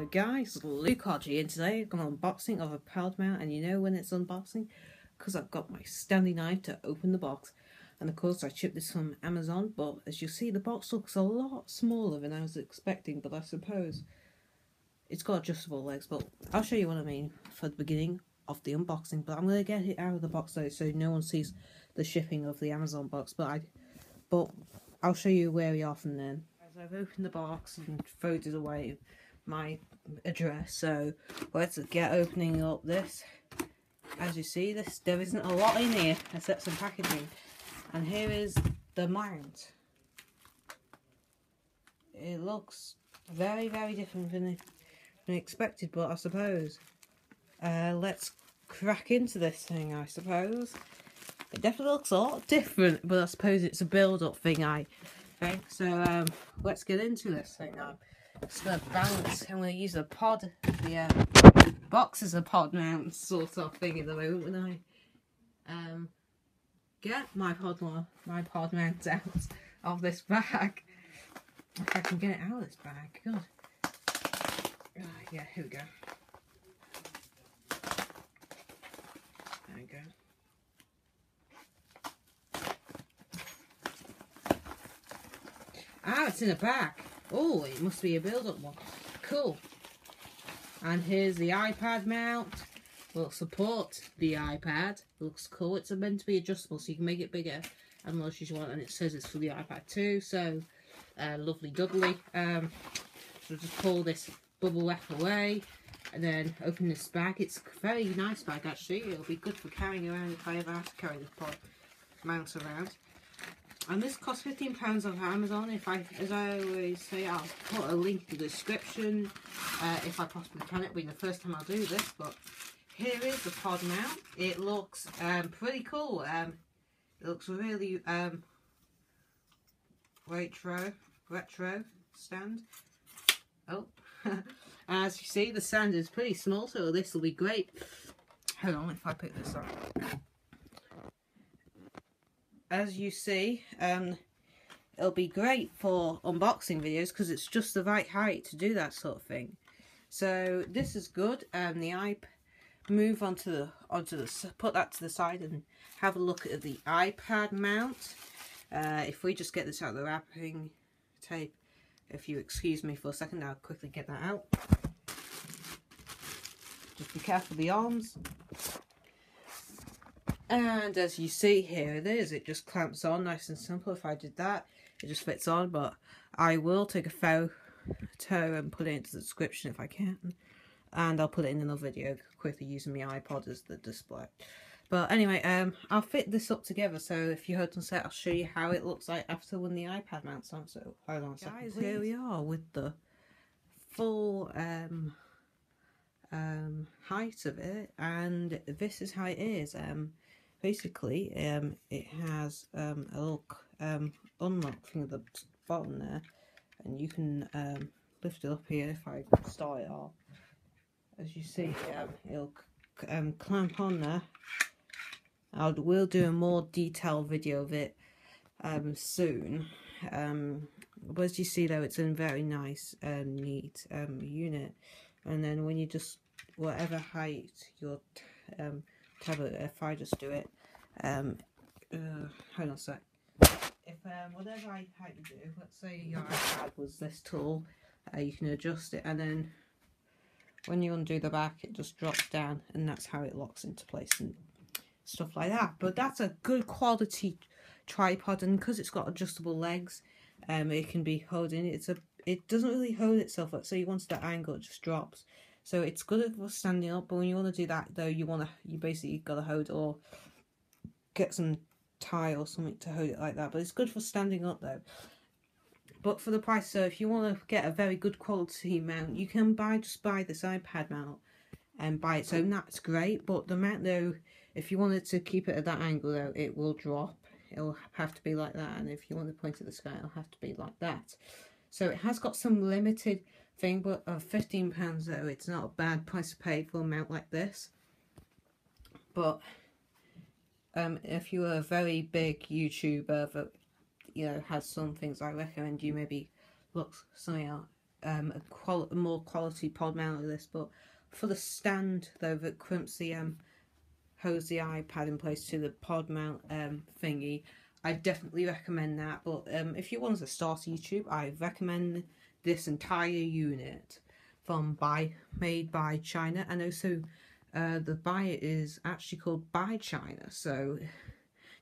Hello guys, Luke RG and today I've got an unboxing of a Proud Mount and you know when it's unboxing? Because I've got my Stanley knife to open the box and of course I shipped this from Amazon but as you see the box looks a lot smaller than I was expecting but I suppose it's got adjustable legs but I'll show you what I mean for the beginning of the unboxing but I'm going to get it out of the box though so no one sees the shipping of the Amazon box but I but I'll show you where we are from then. As I've opened the box and folded away my address. So let's get opening up this. As you see, this there isn't a lot in here except some packaging. And here is the mount. It looks very, very different than, expected, but I suppose. Uh, let's crack into this thing, I suppose. It definitely looks a lot different, but I suppose it's a build-up thing, I think. So, um, let's get into this thing now just gonna bounce. I'm gonna use a pod, the uh, box as a pod mount sort of thing at the moment when I um, get my pod my pod mount out of this bag. If I can get it out of this bag, God. Uh, yeah, here we go. There we go. Ah, it's in the back. Oh, it must be a build-up one. Cool. And here's the iPad mount. Will support the iPad. Looks cool. It's meant to be adjustable, so you can make it bigger and much as you want. And it says it's for the iPad too. So, uh, lovely doubly. Um, so just pull this bubble wrap away and then open this bag. It's a very nice bag actually. It'll be good for carrying around if I ever have to carry this pod mount around. And this costs £15 on Amazon. If I, as I always say, I'll put a link in the description uh, if I possibly can. It'll be the first time I'll do this, but here is the pod mount. It looks um, pretty cool. Um, it looks really um, retro, retro stand. Oh, as you see, the stand is pretty small, so this will be great. Hold on, if I pick this up as you see, um, it'll be great for unboxing videos because it's just the right height to do that sort of thing. So this is good. Um, the iP move onto the onto the put that to the side and have a look at the iPad mount. Uh, if we just get this out of the wrapping tape, if you excuse me for a second, I'll quickly get that out. Just be careful the arms. And as you see here it is, it just clamps on nice and simple. If I did that, it just fits on, but I will take a photo and put it into the description if I can. And I'll put it in another video quickly using my iPod as the display. But anyway, um, I'll fit this up together. So if you heard on set, I'll show you how it looks like after when the iPad mounts on. So hold on a second, Guys, please. here we are with the full um, um, height of it. And this is how it is. Um, basically um, it has um, a little um, unlock thing at the bottom there and you can um, lift it up here if I start it off. As you see um, it'll um, clamp on there. I will do a more detailed video of it soon. But as you see though it's a very nice neat unit. And then when you just whatever height your um, tablet if I just do it. Um, uh, hold on a sec. If um, whatever I had to do, let's say your iPad was this tall, uh, you can adjust it, and then when you undo the back, it just drops down, and that's how it locks into place and stuff like that. But that's a good quality tripod, and because it's got adjustable legs, um, it can be holding. It's a it doesn't really hold itself up, so you want that angle, it just drops. So it's good for standing up, but when you want to do that though, you want to you basically got to hold or get some tie or something to hold it like that. But it's good for standing up though. But for the price, so if you want to get a very good quality mount, you can buy just buy this iPad mount and buy its own. That's great. But the mount though, if you wanted to keep it at that angle though, it will drop. It'll have to be like that. And if you want to point at the sky, it'll have to be like that. So it has got some limited thing, but of £15 though, it's not a bad price to pay for a mount like this. But um, if you're a very big YouTuber that, you know, has some things, I recommend you maybe look something out um, a, more quality pod mount like this. But for the stand though that crimps the um, hose the iPad in place to the pod mount um, thingy, I definitely recommend that. But um, if you want to start YouTube, I recommend this entire unit from by made by China, and also uh, the buyer is actually called by China. So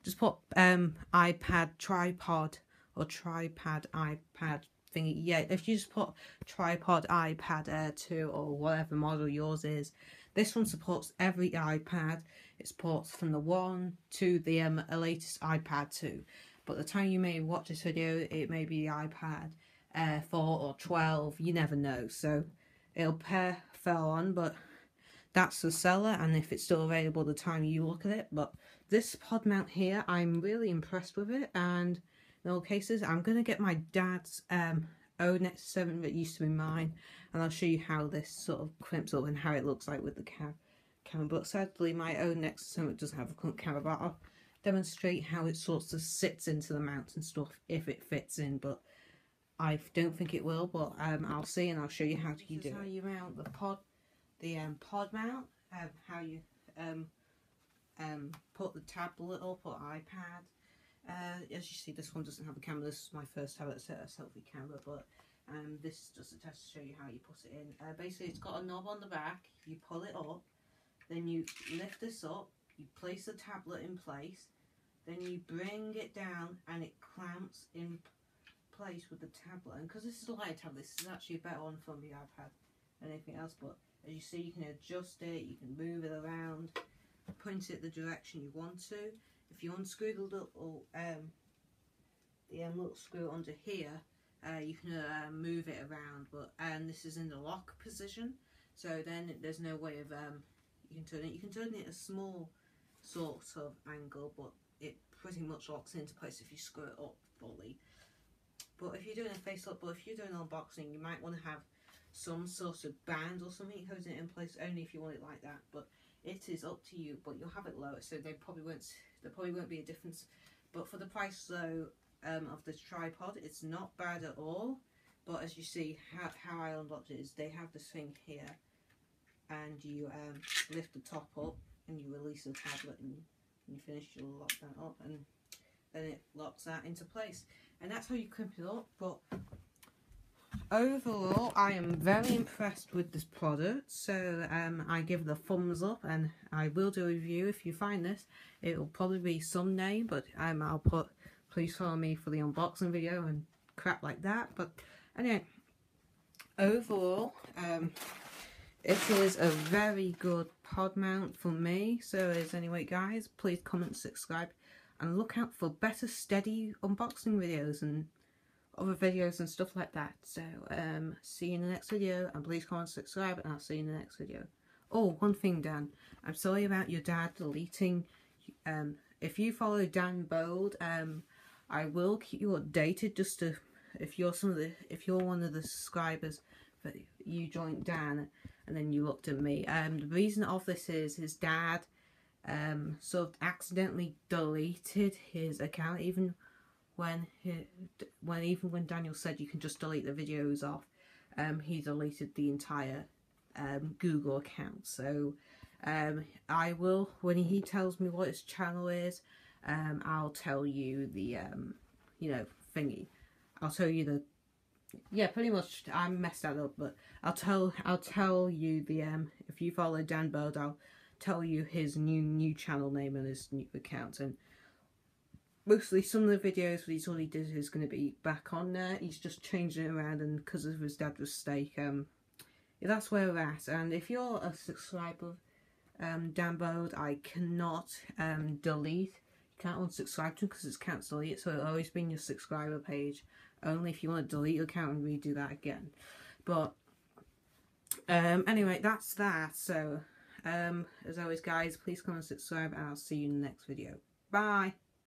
just put um, iPad tripod or tripod iPad thingy. Yeah, if you just put tripod iPad Air 2 or whatever model yours is, this one supports every iPad. It supports from the 1 to the um, latest iPad 2. But the time you may watch this video, it may be the iPad Air 4 or 12. You never know. So it'll pair fell on, but that's the seller. And if it's still available the time you look at it. But this pod mount here, I'm really impressed with it. And in all cases, I'm going to get my dad's um, Nexus 7 that used to be mine. And I'll show you how this sort of crimps up and how it looks like with the cam camera. But sadly, my own Nexus 7 doesn't have a camera. But I'll demonstrate how it sort of sits into the mount and stuff if it fits in. But I don't think it will. But um, I'll see and I'll show you how to you do how you mount the pod, the um, pod mount, um, how you um, um, put the tablet up or iPad. Uh, as you see, this one doesn't have a camera. This is my first tablet set a selfie camera, but um, this is just a test to show you how you put it in. Uh, basically, it's got a knob on the back. You pull it up, then you lift this up. You place the tablet in place, then you bring it down, and it clamps in place with the tablet. And because this is a light tablet, this is actually a better one from the iPad than anything else. But as you see, you can adjust it. You can move it around point it the direction you want to. If you unscrew the little um, the um, little screw under here, uh, you can uh, move it around. But and um, this is in the lock position, so then there's no way of um, you can turn it. You can turn it a small sort of angle, but it pretty much locks into place if you screw it up fully. But if you're doing a face up, but if you're doing unboxing, you might want to have some sort of band or something holding it in place only if you want it like that. But it is up to you, but you'll have it lower, so they probably won't. There probably won't be a difference. But for the price though um, of the tripod, it's not bad at all. But as you see, how, how I unlocked it is they have this thing here, and you um, lift the top up and you release the tablet, and when you finish, you'll lock that up, and then it locks that into place. And that's how you crimp it up. But overall I am very impressed with this product. So um, I give a thumbs up and I will do a review if you find this. It will probably be Sunday but um, I'll put please follow me for the unboxing video and crap like that. But anyway overall um, it is a very good pod mount for me. So as anyway guys please comment subscribe and look out for better steady unboxing videos and other videos and stuff like that. So, um, see you in the next video, and please comment, subscribe, and I'll see you in the next video. Oh, one thing, Dan. I'm sorry about your dad deleting. Um, if you follow Dan Bold, um, I will keep you updated. Just to, if you're some of the, if you're one of the subscribers that you joined Dan, and then you looked at me. Um, the reason of this is his dad, um, sort of accidentally deleted his account, even when he, when even when Daniel said you can just delete the videos off, um, he deleted the entire um, Google account. So um, I will when he tells me what his channel is, um, I'll tell you the um, you know thingy. I'll tell you the yeah, pretty much. I messed that up, but I'll tell I'll tell you the if you follow Dan Bird, I'll tell you his new new channel name and his new account and mostly some of the videos that he's already did is going to be back on there. He's just changing it around and because of his dad's mistake, um, that's where we're at. And if you're a subscriber, um, download, I cannot um, delete. You can't unsubscribe to because it's can't delete, so it'll always be in your subscriber page. Only if you want to delete your account and redo that again. But um, anyway, that's that. So um, as always, guys, please comment, subscribe, and I'll see you in the next video. Bye.